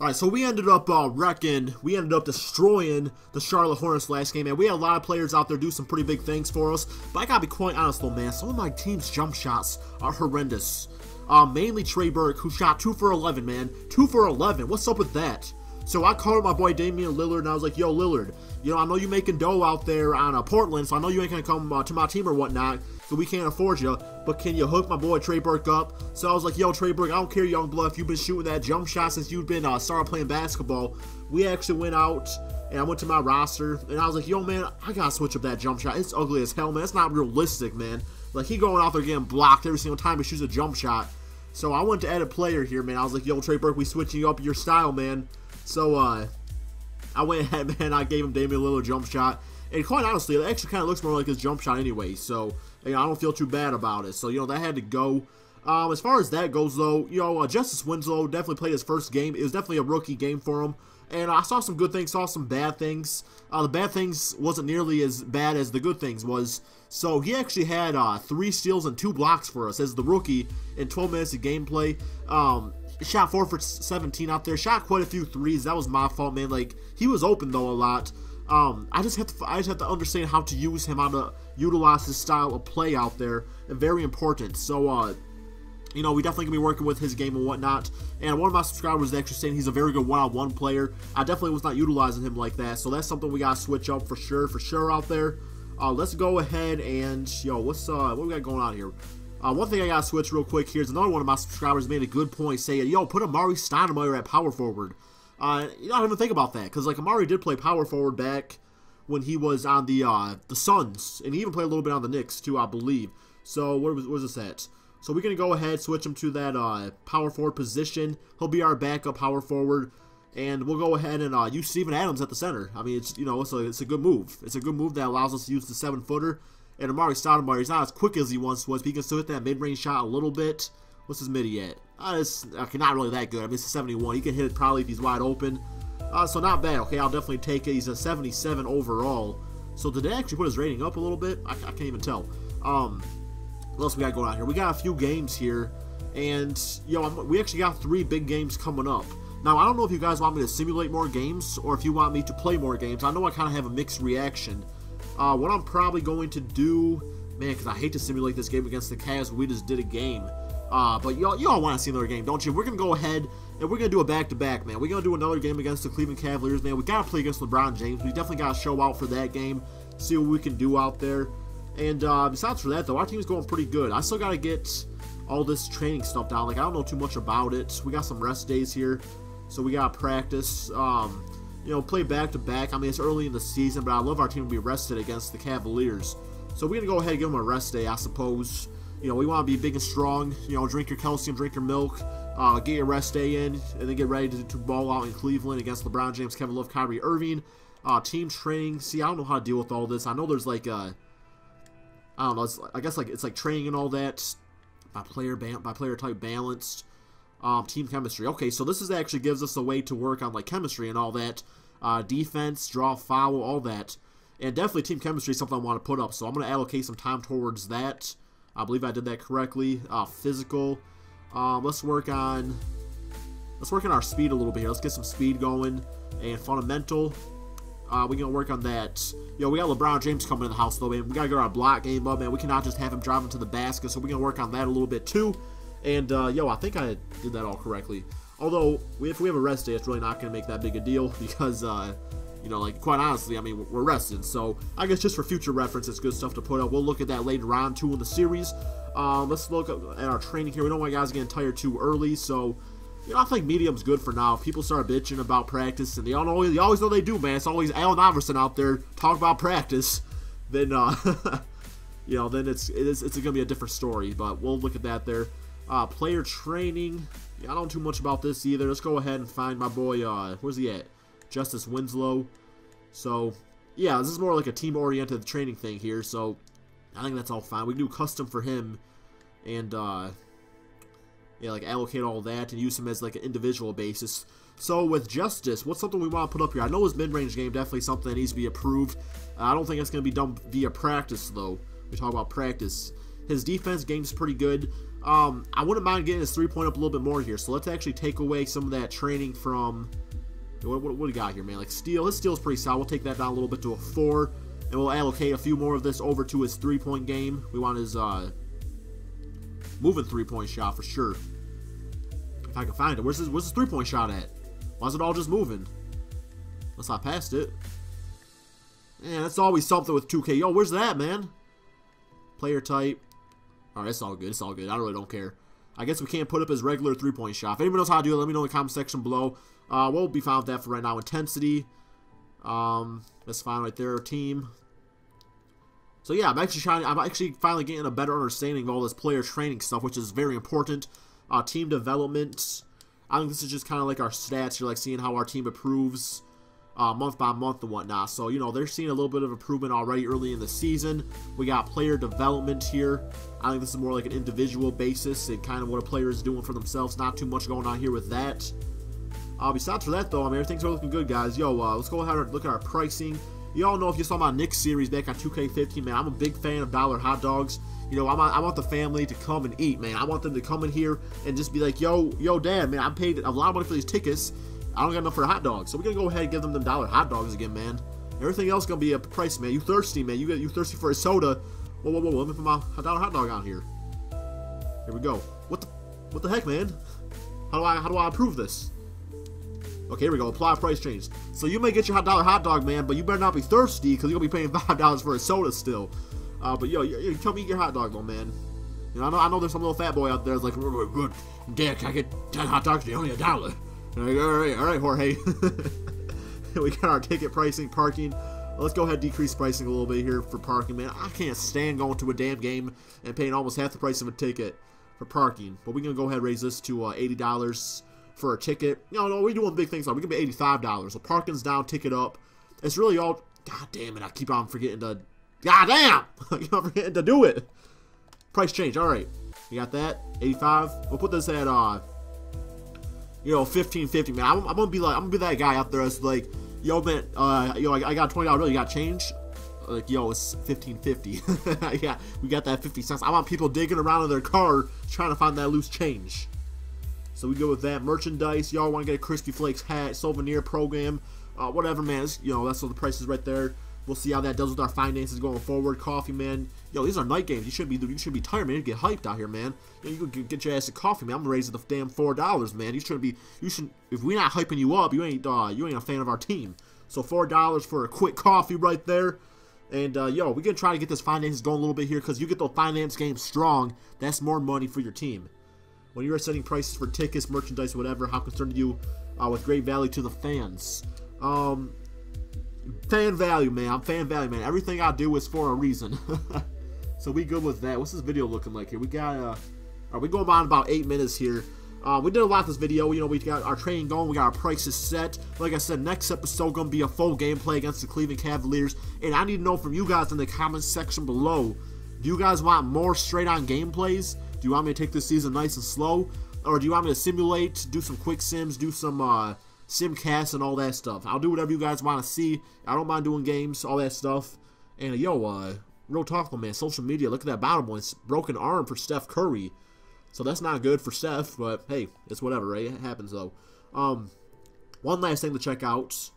Alright, so we ended up uh, wrecking, we ended up destroying the Charlotte Hornets last game, and we had a lot of players out there do some pretty big things for us, but I gotta be quite honest though, man, some of my team's jump shots are horrendous. Uh, mainly Trey Burke, who shot 2 for 11, man. 2 for 11, what's up with that? So I called my boy Damian Lillard, and I was like, yo, Lillard, you know, I know you making dough out there on uh, Portland, so I know you ain't gonna come uh, to my team or whatnot, so we can't afford you. But can you hook my boy Trey Burke up? So I was like, yo, Trey Burke, I don't care, young bluff. You've been shooting that jump shot since you've been uh, started playing basketball. We actually went out and I went to my roster and I was like, yo, man, I gotta switch up that jump shot. It's ugly as hell, man. It's not realistic, man. Like he going out there getting blocked every single time he shoots a jump shot. So I went to add a player here, man. I was like, yo, Trey Burke, we switching up your style, man. So uh, I went ahead, man. I gave him Damian Lillard jump shot. And quite honestly, it actually kind of looks more like his jump shot anyway. So, you know, I don't feel too bad about it. So, you know, that had to go. Um, as far as that goes, though, you know, uh, Justice Winslow definitely played his first game. It was definitely a rookie game for him. And I saw some good things, saw some bad things. Uh, the bad things wasn't nearly as bad as the good things was. So he actually had uh, three steals and two blocks for us as the rookie in 12 minutes of gameplay. Um, shot 4 for 17 out there. Shot quite a few threes. That was my fault, man. Like, he was open, though, a lot. Um, I just have to I just have to understand how to use him, how to utilize his style of play out there. Very important. So, uh, you know, we definitely gonna be working with his game and whatnot. And one of my subscribers is actually saying he's a very good one-on-one player. I definitely was not utilizing him like that, so that's something we gotta switch up for sure, for sure out there. Uh, let's go ahead and yo, what's uh, what we got going on here? Uh, one thing I gotta switch real quick here is another one of my subscribers made a good point saying, yo, put Amar'e Stoudemire at power forward. Uh, you know, I didn't even think about that because like Amar'e did play power forward back when he was on the uh, the Suns, and he even played a little bit on the Knicks too, I believe. So what was was this at? So we're gonna go ahead switch him to that uh, power forward position. He'll be our backup power forward, and we'll go ahead and uh, use Steven Adams at the center. I mean, it's you know it's a it's a good move. It's a good move that allows us to use the seven footer. And Amar'e Stoudemire, he's not as quick as he once was, but he can still hit that mid range shot a little bit. What's his midi at? Uh, it's okay, not really that good. I mean, it's a 71. He can hit it probably if he's wide open. Uh, so not bad. Okay, I'll definitely take it. He's a 77 overall. So did they actually put his rating up a little bit? I, I can't even tell. Um, what else we got going on here? We got a few games here, and yo, we actually got three big games coming up. Now, I don't know if you guys want me to simulate more games or if you want me to play more games. I know I kind of have a mixed reaction. Uh, what I'm probably going to do, man, because I hate to simulate this game against the Cavs. We just did a game. Uh, but y'all, y'all want to see another game, don't you? We're gonna go ahead and we're gonna do a back-to-back, -back, man. We're gonna do another game against the Cleveland Cavaliers, man. We gotta play against LeBron James. We definitely gotta show out for that game, see what we can do out there. And uh, besides for that, though, our team's going pretty good. I still gotta get all this training stuff down. Like I don't know too much about it. We got some rest days here, so we gotta practice. Um, you know, play back-to-back. -back. I mean, it's early in the season, but I love our team to be rested against the Cavaliers. So we're gonna go ahead and give them a rest day, I suppose. You know, we want to be big and strong. You know, drink your calcium, drink your milk, uh, get your rest day in, and then get ready to, to ball out in Cleveland against LeBron James, Kevin Love, Kyrie Irving. Uh, team training. See, I don't know how to deal with all this. I know there's like, uh, I don't know. I guess like it's like training and all that by player by player type balanced. Um, team chemistry. Okay, so this is actually gives us a way to work on like chemistry and all that. Uh, defense, draw foul, all that. And definitely team chemistry is something I want to put up. So I'm going to allocate some time towards that. I believe I did that correctly. Uh, physical. Um, let's work on let's work on our speed a little bit here. Let's get some speed going and fundamental. Uh, we're gonna work on that. Yo, we got LeBron James coming in the house though, man. We gotta get our block game up, man. We cannot just have him driving to the basket, so we're gonna work on that a little bit too. And uh, yo, I think I did that all correctly. Although, if we have a rest day, it's really not gonna make that big a deal because uh, you know, like, quite honestly, I mean, we're rested. So, I guess just for future reference, it's good stuff to put up. We'll look at that later on, too, in the series. Um, let's look at our training here. We don't want guys getting tired too early, so... You know, I think medium's good for now. People start bitching about practice, and they all know, you always know they do, man. It's always Allen Iverson out there talking about practice. Then, uh, you know, then it's it's, it's going to be a different story. But we'll look at that there. Uh, player training. Yeah, I don't know too much about this either. Let's go ahead and find my boy. Uh, where's he at? Justice Winslow. So, yeah, this is more like a team-oriented training thing here, so I think that's all fine. We can do custom for him and, uh, yeah, like allocate all that and use him as like an individual basis. So with Justice, what's something we want to put up here? I know his mid-range game definitely something that needs to be approved. Uh, I don't think it's going to be done via practice, though. We talk about practice. His defense game's pretty good. Um, I wouldn't mind getting his three-point up a little bit more here. So let's actually take away some of that training from... What, what, what do we got here, man? Like, steal. His steal is pretty solid. We'll take that down a little bit to a 4. And we'll allocate a few more of this over to his three-point game. We want his uh, moving three-point shot for sure. If I can find it. Where's his, where's his three-point shot at? Why is it all just moving? Unless I passed it. Man, that's always something with 2K. Yo, where's that, man? Player type. Alright, it's all good. It's all good. I really don't care. I guess we can't put up his regular three-point shot. If anyone knows how to do it, let me know in the comment section below. Uh, we'll be fine with that for right now. Intensity. Um, that's fine right there. Team. So yeah, I'm actually trying. I'm actually finally getting a better understanding of all this player training stuff, which is very important. Uh, team development. I think this is just kind of like our stats. You're like seeing how our team improves uh, month by month and whatnot. So, you know, they're seeing a little bit of improvement already early in the season. We got player development here. I think this is more like an individual basis and kind of what a player is doing for themselves. Not too much going on here with that. Uh, besides for that, though, I mean, everything's looking good, guys. Yo, uh, let's go ahead and look at our pricing. Y'all know if you saw my Nick series back on 2K15, man, I'm a big fan of dollar hot dogs. You know, I want, I want the family to come and eat, man. I want them to come in here and just be like, yo, yo, dad, man, I paid a lot of money for these tickets. I don't got enough for hot dog. So we're to go ahead and give them them dollar hot dogs again, man. Everything else to be a price, man. You thirsty, man. You you thirsty for a soda. Whoa, whoa, whoa. Let me put my dollar hot dog out here. Here we go. What the, what the heck, man? How do I, how do I approve this? Okay, here we go. Apply price change. So you may get your hot dollar hot dog, man, but you better not be thirsty because you're gonna be paying five dollars for a soda still. Uh, but yo, you, come eat your hot dog, though, man. You know, I know, I know there's some little fat boy out there that's like, can I get ten hot dogs? for only a dollar. All right, all right, Jorge. we got our ticket pricing, parking. Let's go ahead and decrease pricing a little bit here for parking, man. I can't stand going to a damn game and paying almost half the price of a ticket for parking. But we're gonna go ahead and raise this to uh, eighty dollars for a ticket. No, no, we're doing big things. Like we can be eighty-five dollars. So parking's down, ticket up. It's really all. God damn it! I keep on forgetting to. God damn! I keep on forgetting to do it. Price change. All right, you got that. Eighty-five. We'll put this at uh, you know, fifteen fifty. Man, I'm, I'm, gonna be like, I'm gonna be that guy out there that's like, yo, man, uh, yo, I, I got twenty dollars. You got change? Like, yo, it's fifteen fifty. yeah, we got that fifty cents. I want people digging around in their car trying to find that loose change. So we go with that. Merchandise, y'all want to get a KrispyFlakes hat, souvenir program, uh, whatever, man. It's, you know, that's all the prices right there. We'll see how that does with our finances going forward. Coffee, man. Yo, these are night games. You should be you should be tired, man. You get hyped out here, man. You, you can get your ass a coffee, man. I'm raising the damn four dollars, man. You shouldn't be. You should. If we're not hyping you up, you ain't. Uh, you ain't a fan of our team. So four dollars for a quick coffee right there. And uh, yo, we're gonna try to get this finances going a little bit here because you get the finance game strong. That's more money for your team. When you are setting prices for tickets, merchandise, whatever, how concerned are you uh, with great value to the fans? Um, fan value, man. I'm fan value, man. Everything I do is for a reason. so we good with that. What's this video looking like here? We got, uh, are we going on about eight minutes here? Uh, we did a lot this video. You know, we got our training going. We got our prices set. Like I said, next episode going to be a full gameplay against the Cleveland Cavaliers. And I need to know from you guys in the comments section below. Do you guys want more straight-on gameplays? Do you want me to take this season nice and slow? Or do you want me to simulate, do some quick sims, do some uh, sim casts and all that stuff? I'll do whatever you guys want to see. I don't mind doing games, all that stuff. And yo, uh, real talk, man, social media, look at that bottom one. It's broken arm for Steph Curry. So that's not good for Steph, but hey, it's whatever, right? It happens, though. Um, one last thing to check out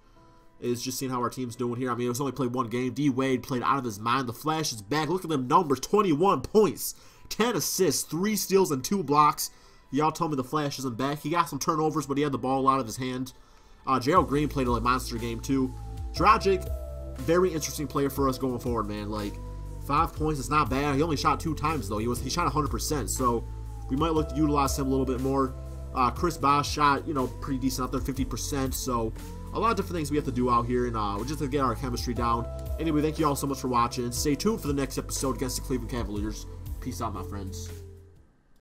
is just seeing how our team's doing here. I mean, it was only played one game. D Wade played out of his mind. The Flash is back. Look at them numbers 21 points, 10 assists, 3 steals, and 2 blocks. Y'all told me the Flash isn't back. He got some turnovers, but he had the ball out of his hand. Uh, Gerald Green played a like, monster game, too. Dragic, very interesting player for us going forward, man. Like, five points is not bad. He only shot two times, though. He was he shot 100%, so we might look to utilize him a little bit more. Uh, Chris Bosh shot, you know, pretty decent out there, 50%, so a lot of different things we have to do out here, and uh, just to get our chemistry down. Anyway, thank you all so much for watching. Stay tuned for the next episode against the Cleveland Cavaliers. Peace out, my friends.